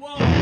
Whoa.